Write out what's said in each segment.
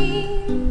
你。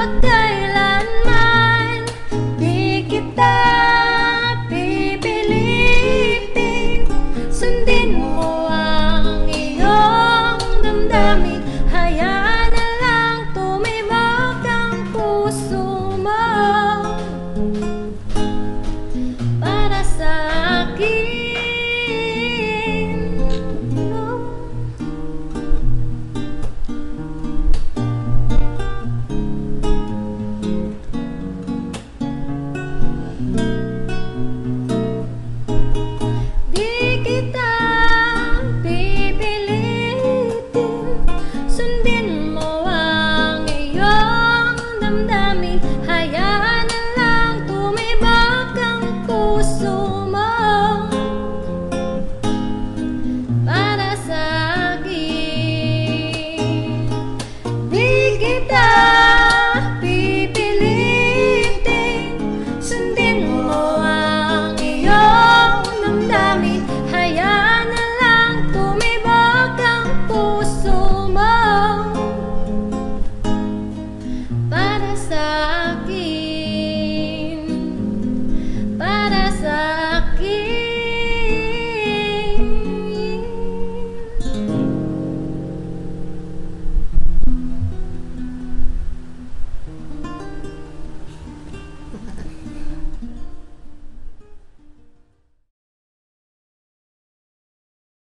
Magkailanman di kita pipilitin. Sundin mo ang iyong damdamin. Hayaan na lang tumibok ang puso mo.